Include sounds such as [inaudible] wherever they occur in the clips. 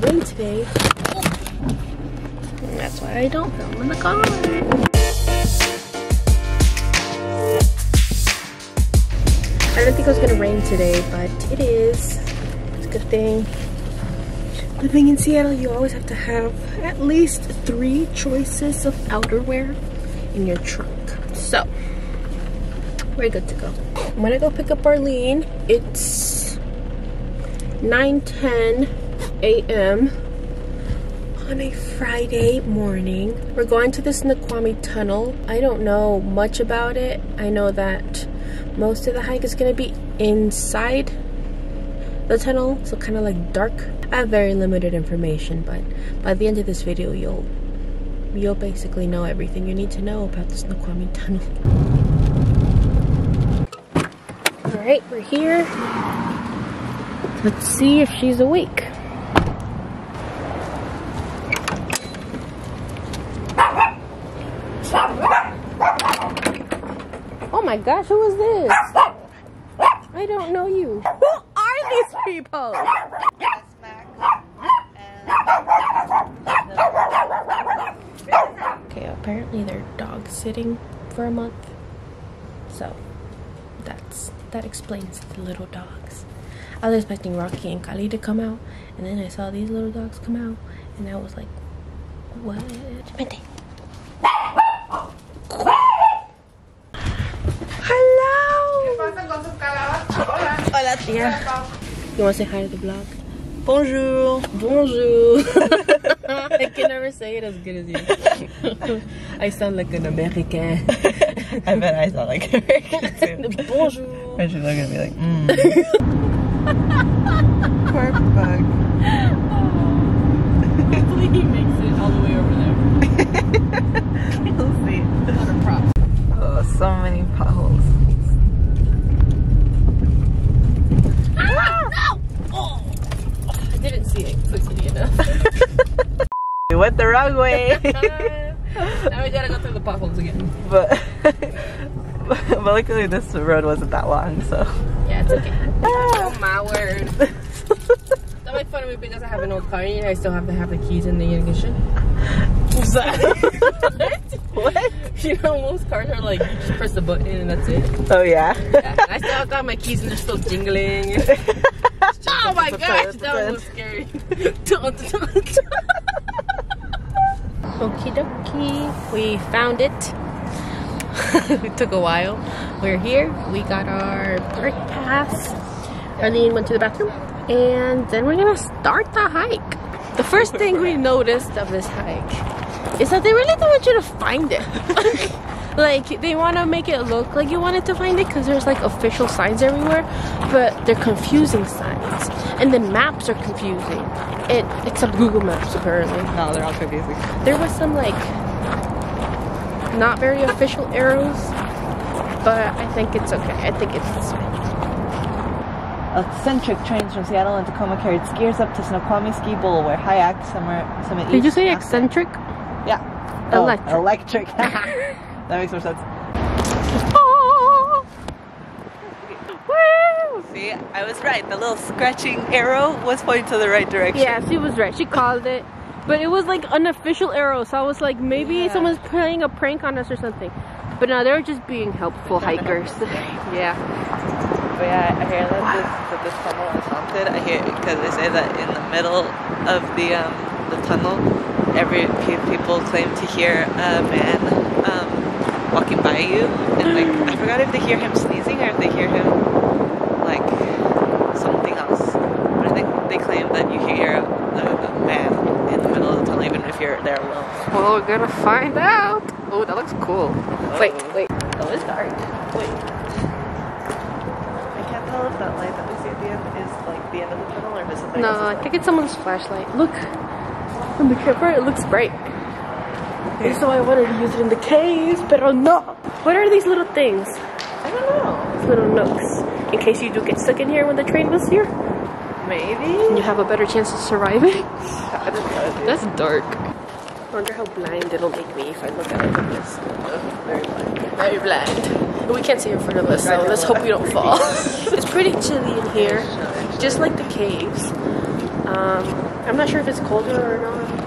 rain today. And that's why I don't film in the car. I didn't think it was gonna rain today, but it is. It's a good thing. Living in Seattle, you always have to have at least three choices of outerwear in your trunk. So, we're good to go. I'm gonna go pick up Arlene. It's 9.10 a.m. on a Friday morning. We're going to the Snoqualmie Tunnel. I don't know much about it. I know that most of the hike is gonna be inside the tunnel, so kind of like dark. I have very limited information, but by the end of this video, you'll you'll basically know everything you need to know about the Snoqualmie Tunnel. All right, we're here. Let's see if she's awake. My gosh, who is this? I don't know you. Who are these people? Okay, apparently they're dog sitting for a month. So that's that explains the little dogs. I was expecting Rocky and Kali to come out, and then I saw these little dogs come out, and I was like, what? Vente. Hello! Tia. You want to say hi to the vlog? Bonjour. Bonjour. [laughs] I can never say it as good as you. [laughs] I sound like an American. [laughs] I bet I sound like American too. Bonjour. And she's gonna be like, mmm. Poor bug. Oh. Hopefully he makes it all the way over there. We'll see. A prop. Oh, so many potholes. Oh, I see it quickly enough. We went the wrong way. [laughs] now we gotta go through the potholes again. but [laughs] but luckily this road wasn't that long, so. Yeah, it's okay. [laughs] Ah. Oh my word. That might funny because I have an old car and I still have to have the keys in the ignition. what? what? You know, most cars are like, you just press the button and that's it. Oh yeah. Yeah, I still have my keys and they're still jingling. oh my gosh, that was scary. [laughs] Okie dokie, we found it. [laughs] it took a while. We're here. We got our park pass. Arlene went to the bathroom, and then we're gonna start the hike. The first thing we [laughs] noticed of this hike is that they really don't want you to find it. Like they want to make it look like you wanted to find it because there's like official signs everywhere, but they're confusing signs, and then maps are confusing. It except Google Maps apparently. No, they're all confusing. There was some like not very official arrows, but I think it's okay. I think it's this way. Eccentric trains from Seattle and Tacoma carried skiers up to Snoqualmie Ski Bowl, where Hyak Summer Summit. Did you say eccentric? Yeah. Oh, Electric. [laughs] that makes more sense. Oh! [laughs] Woo! See, I was right. The little scratching arrow was pointing to the right direction. Yeah, she was right. She called it. But it was like an official arrow, so I was like, maybe Yeah. someone's playing a prank on us or something. But no, they were just being helpful [laughs] hikers. [laughs] yeah. But yeah, I hear that this, that this tunnel is haunted. I hear because they say that in the middle of the um, the tunnel, every pe- people claim to hear a man um, walking you, and like I [gasps] forgot if they hear him sneezing or if they hear him like something else. But I think they claim that you hear a, a man in the middle of the tunnel even if you're there alone. Well, we're gonna find out. Oh, that looks cool. Wait, oh. wait. Oh, it's dark. Wait. I can't tell if that light that we see at the end is like the end of the tunnel or if it's something No, else's I light. think it's someone's flashlight. Look, on the camera, it looks bright. And so I wanted to use it in the caves, but no. What are these little things? I don't know. These little nooks. In case you do get stuck in here when the train was here, Maybe. and you have a better chance of surviving. Know. That's dark. I wonder how blind it'll make me if I look at it like this. Very blind. Very blind. But we can't see in front of us, so let's hope we don't fall. [laughs] it's pretty chilly in here, [laughs] just like the caves. Um, I'm not sure if it's colder or not.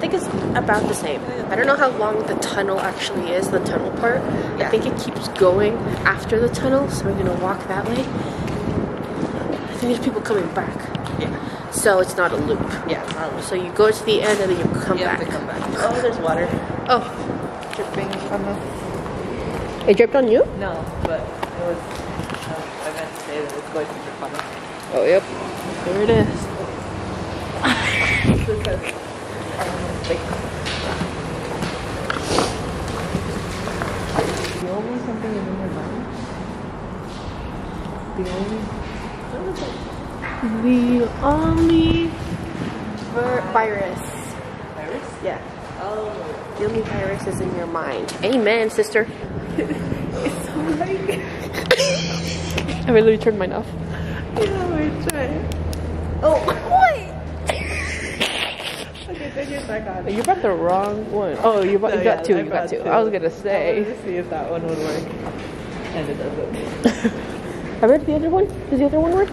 I think it's about the same. I don't know how long the tunnel actually is, the tunnel part. I think it keeps going after the tunnel, so we're gonna walk that way. I think there's people coming back. Yeah. So it's not a loop. Yeah. Probably. So you go to the end and then you come You back. have to come back. Oh, there's water Oh, dripping on us. it dripped on you? No, but it was. Um, I meant to say that it's going to drip on us. Oh, yep. There it is. [laughs] because um, like the only something is in your mind. The only The only vir- virus. virus. Yeah. Oh, The only virus is in your mind. Amen, sister. it's so like [laughs] I really turned mine off. yeah, we're trying. Oh? Okay, then you're back on. You brought the wrong one. Oh, you, brought, No, you got yeah, two. I You got two. two. I was gonna say. wanted to see if that one would work, and it doesn't. [laughs] I read the other one. Does the other one work?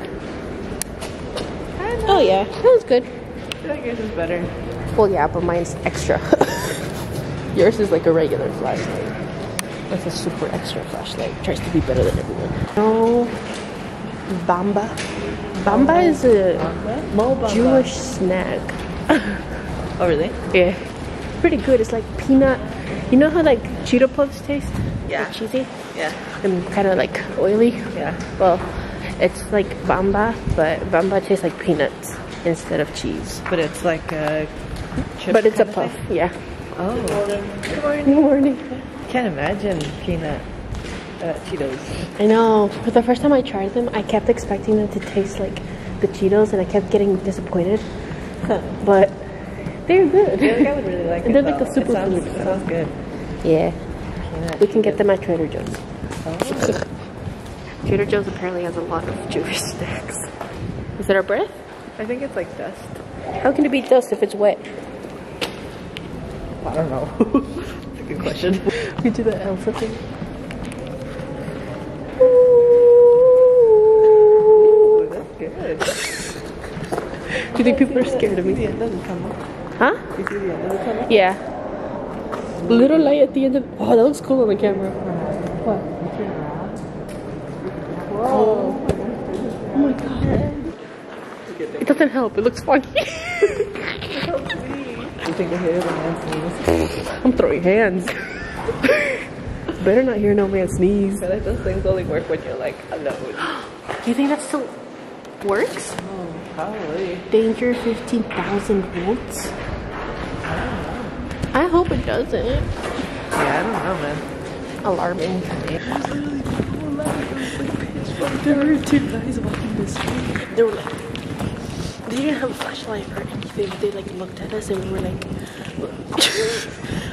Oh yeah, that was good. I feel like yours is better. Well, yeah, but mine's extra. [laughs] Yours is like a regular flashlight. That's a super extra flashlight. Tries to be better than everyone. No, bamba. Bamba is a Mo Bamba. Jewish snack. [laughs] Oh really? Yeah, pretty good. It's like peanut. You know how like Cheeto puffs taste? Yeah. Like cheesy Yeah. and kind of like oily. Yeah. Well, it's like bamba, but bamba tastes like peanuts instead of cheese. But it's like a. Chip But it's a puff. thing? Yeah. Oh. Good morning. Can't imagine peanut uh, Cheetos. I know. For the first time I tried them, I kept expecting them to taste like the Cheetos, and I kept getting disappointed. But they're good. I think I would really like [laughs] it. they're like a super it sounds, food, it sounds good. Yeah, we can get them at Trader Joe's. Oh. [laughs] Trader Joe's apparently has a lot of Jewish snacks. Is it our breath? I think it's like dust. How can it be dust if it's wet? I don't know. [laughs] That's a good question. We do the Elsa thing. Ooh, that's good. Do you think people are scared of me? the end of the tunnel. Yeah. Little light at the end of. Oh, that looks cool on the camera. What? Whoa. Oh my god. It doesn't help. It looks foggy. [laughs] You think I hear the man sneeze? I'm throwing hands. [laughs] Better not hear no man sneeze. I feel like those things only work when you're like alone. Do [gasps] you think that still works? Oh, probably. Danger 15,000 volts? I hope it doesn't. Yeah, I don't know, man. Alarming. There were two guys walking this street. They were like, they didn't have a flashlight or anything. They like looked at us and we were like,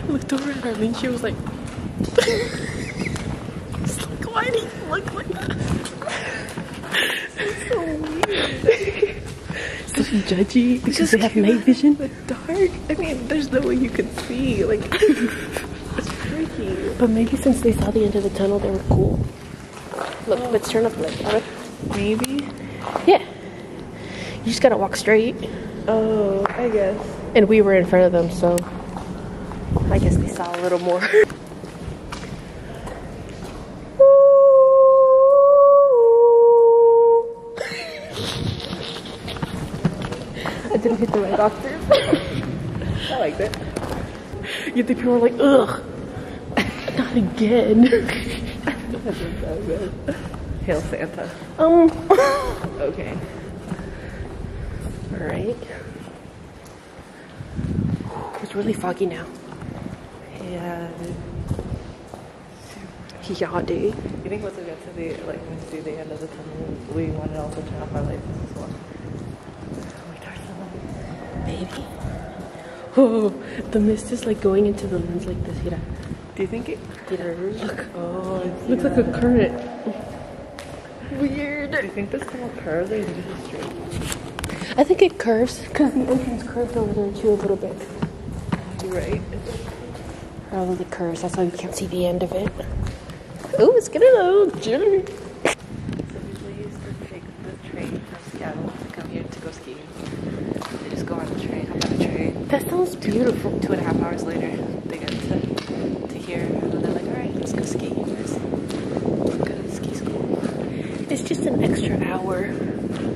[laughs] looked over at our and she was like, [laughs] it's like, why do you look like that? [laughs] So weird. So judgy because they have night vision. The dark. I mean, there's no way you could see. Like, [laughs] it's freaky. But maybe since they saw the end of the tunnel, they were cool. Look, oh. let's turn up the light. Maybe. Yeah. You just gotta walk straight. Oh, I guess. And we were in front of them, so I guess they saw a little more. [laughs] didn't hit the right octave. [laughs] I liked it. You think people were like, ugh, not again. That's so good. Hail Santa. um, Okay. alright. It's really foggy now. Yeah. dude. You think once we get to the like see the end of the tunnel, we want to also turn off our lights as well. Maybe. Oh, the mist is like going into the lens like this. Mira. Do you think it? Mira, look. Oh, it's Looks like a current. Weird. Do you think this tunnel curves or is it just straight? I think it curves because the entrance curves over there too a little bit. Right. Probably curves. That's why we can't see the end of it. Oh, it's getting a little jittery. So usually used to take the train from Seattle to come here to go skiing. They just go on That sounds beautiful. Two and a half hours later, they get to, to here, and they're like, all right, let's go ski. Let's go to ski school. It's just an extra hour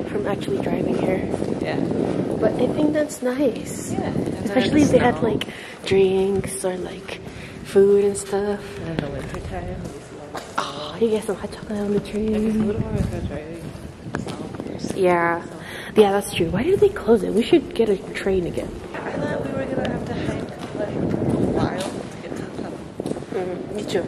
from actually driving here. Yeah. But I think that's nice. Yeah. Especially if they had like drinks or like food and stuff. in the winter time. Oh, you get some hot chocolate on the tree. Yeah. Yeah, that's true. Why did they close it? We should get a train again. I thought we were gonna have to hike like a while to get to the tunnel. Mm, me too. And then once you get there, it's just kind of like you're, you're reversing it, and then you're like,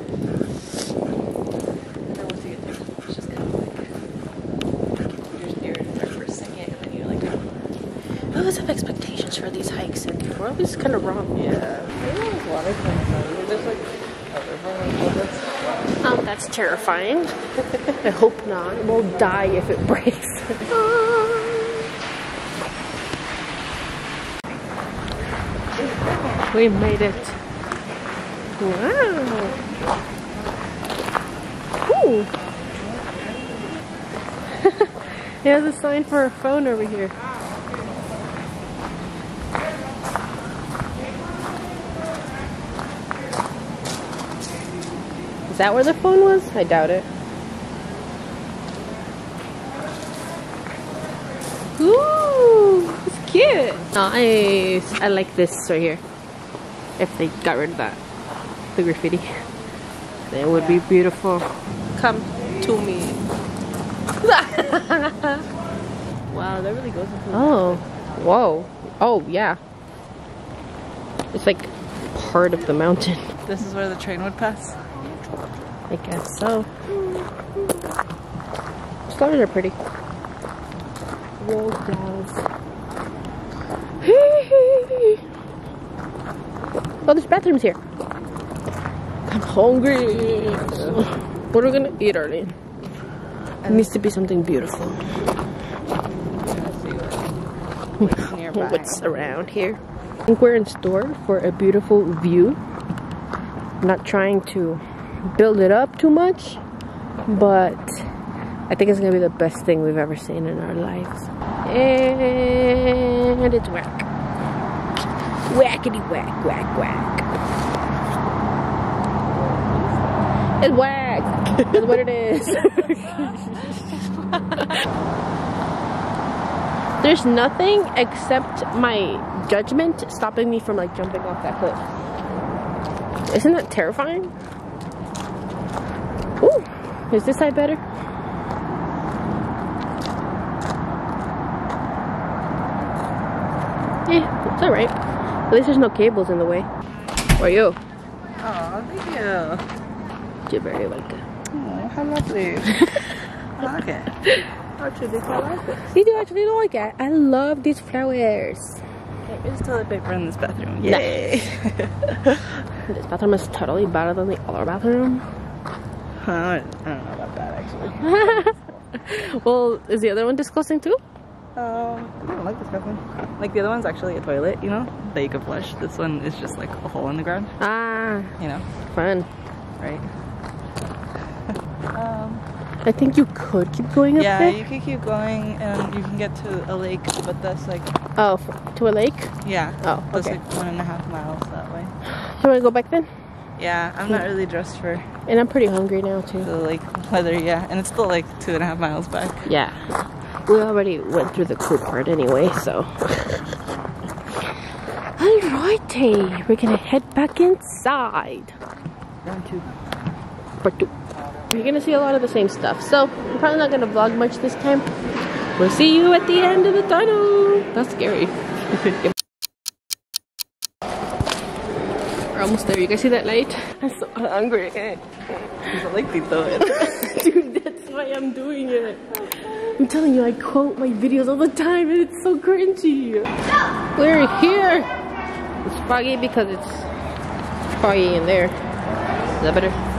We always have expectations for these hikes, and we're always kind of wrong. yeah. There's a lot of things. There's like other. Um, that's terrifying. I hope not. We'll die if it breaks. [laughs] we made it. Wow. [laughs] There's a sign for a phone over here. Is that where the phone was? I doubt it. Ooh, it's cute. Nice. I like this right here. If they got rid of that, the graffiti, [laughs] it would be beautiful. Come to me. [laughs] Wow, that really goes into Oh, whoa. Oh, yeah. It's like part of the mountain. [laughs] This is where the train would pass. I guess so. Stars are pretty. Walls down. [laughs] oh, there's bathrooms here. Hungry. What are we gonna eat, Arlene? It needs to be something beautiful. [laughs] What's around here? I think we're in store for a beautiful view. I'm not trying to build it up too much, but I think it's gonna be the best thing we've ever seen in our lives. And it's whack. Whackity whack, whack, whack. It's whack. That's what it is. [laughs] There's nothing except my judgment stopping me from like jumping off that cliff. Isn't that terrifying? Ooh, is this side better? Yeah, it's alright. At least there's no cables in the way. Or you. Oh, thank you. You're very welcome. Oh, how lovely. [laughs] I like it. Actually, I like it. You do actually like it. I love these flowers. There is toilet paper in this bathroom. Nice. Yay. This bathroom is totally better than the other bathroom. I don't know about that actually. [laughs] well, is the other one disgusting too? Um, I don't like this bathroom. Like the other one's actually a toilet, you know, that you can flush. This one is just like a hole in the ground, Ah, you know, fun. right? Um, I think you could keep going up yeah, there. you could keep going and you can get to a lake, but that's like, Oh, to a lake? yeah, Oh, that's okay. like one and a half miles that way. You want to go back then? Yeah, I'm not really dressed for And I'm pretty hungry now too. the lake weather, yeah, and it's still like two and a half miles back. Yeah. We already went through the cool part anyway, so. [laughs] Alrighty, we're gonna head back inside. Round two. Part two. You're gonna see a lot of the same stuff, so I'm probably not gonna vlog much this time. We'll see you at the end of the tunnel. That's scary. [laughs] We're almost there. You guys see that light? I'm so hungry. There's like lake dito. Dude, that's why I'm doing it. I'm telling you, I quote my videos all the time and it's so cringy. We're here. It's foggy because it's foggy in there. Is that better?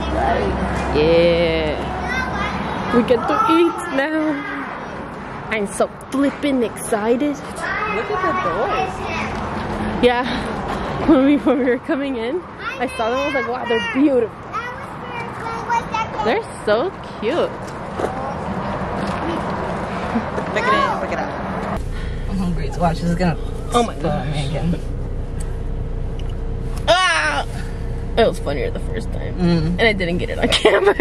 Yeah. We get to eat now. I'm so flippin' excited. Look at the doors. Yeah. When [laughs] we, when we were coming in, I saw them. I was like, wow, they're beautiful. They're so cute. Look at it, look at it. I'm hungry. Watch, this is gonna Oh my spill on me again. It was funnier the first time. Mm. And I didn't get it on camera. [laughs]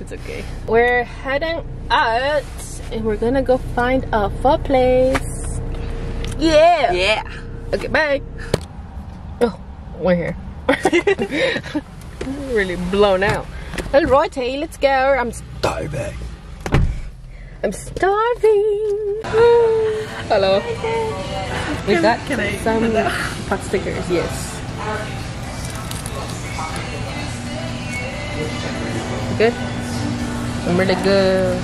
it's okay. We're heading out and we're gonna go find a pho place. Yeah! Yeah. Okay, bye. Oh, we're here. [laughs] really blown out. Alright, hey, let's go. I'm starving. I'm starving. [gasps] Hello. We got some pot stickers, yes. Good? I'm really good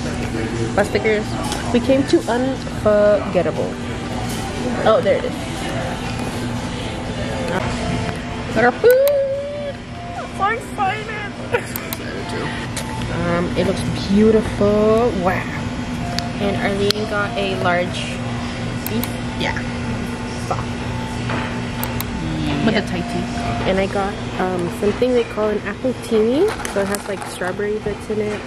pot stickers. We came to Unforgettable. Oh, there it is. Got our food. I'm excited. Um, it looks beautiful. Wow. And Arlene got a large beef. Yeah. With a Thai tea. And I got um, something they call an apple teeny. So it has like strawberry bits in it.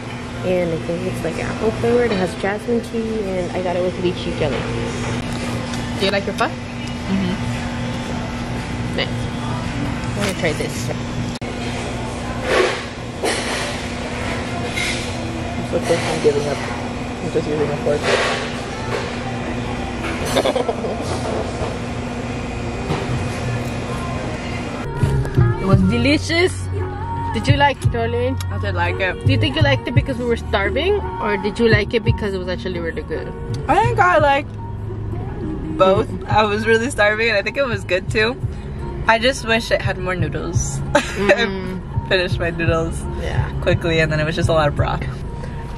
And I think it's like apple flavored. It has jasmine tea. And I got it with lychee jelly. Do you like your pho? Mm-hmm. Nice. I'm gonna try this. So quick, I'm giving up. I'm just using a fork. [laughs] It was delicious. Did you like it, Arlene? I did like it. Do you think you liked it because we were starving? Or did you like it because it was actually really good? I think I liked both. I was really starving and I think it was good too. I just wish it had more noodles. I [laughs] finished my noodles Yeah. quickly and then it was just a lot of broth.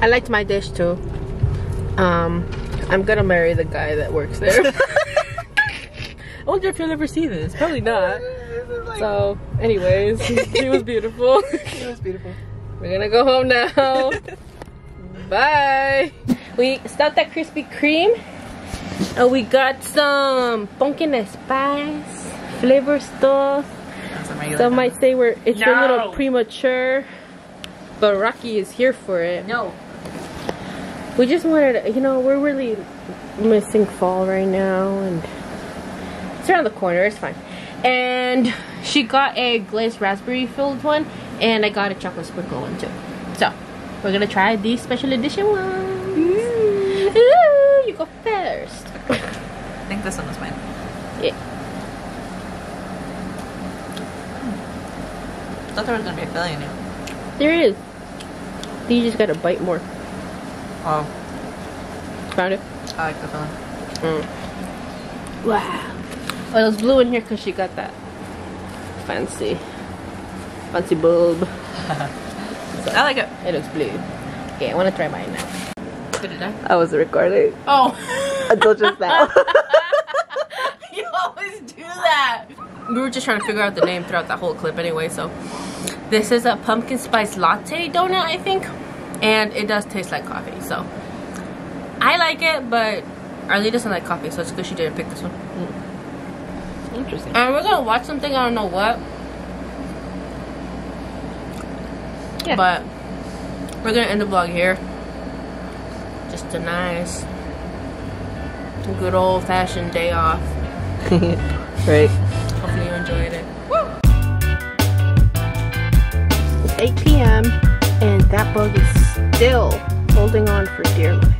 I liked my dish too. Um, I'm gonna marry the guy that works there. [laughs] [laughs] I wonder if you'll ever see this. Probably not. So, anyways, [laughs] he was beautiful. [laughs] it was beautiful. We're gonna go home now. [laughs] Bye. We stopped at Krispy Kreme. And we got some pumpkin spice flavor stuff. Some might say we're it's a little premature, but Rocky is here for it. No. We just wanted, you know, we're really missing fall right now, and it's around the corner. It's fine. And she got a glazed raspberry filled one, and I got a chocolate sprinkle one too. So we're gonna try these special edition ones. Ooh, you go first. I think this one was mine. Yeah. I thought there was gonna be a filling in it. There is. You just gotta bite more. Oh, Found it. I like the filling. Mm. Wow. Oh, it was blue in here because she got that fancy, fancy bulb. [laughs] I like it. It looks blue. Okay, I want to try mine now. It. I was recording Oh. until just now. you always do that. We were just trying to figure out the name throughout that whole clip anyway, so. This is a pumpkin spice latte donut, I think. And it does taste like coffee, so. I like it, but Arlie doesn't like coffee, so it's good she didn't pick this one. Mm. Interesting. And we're gonna watch something, I don't know what. Yeah. But we're gonna end the vlog here. Just a nice, good old fashioned day off. [laughs] right. Hopefully you enjoyed it. It's 8 p.m. and that bug is still holding on for dear life.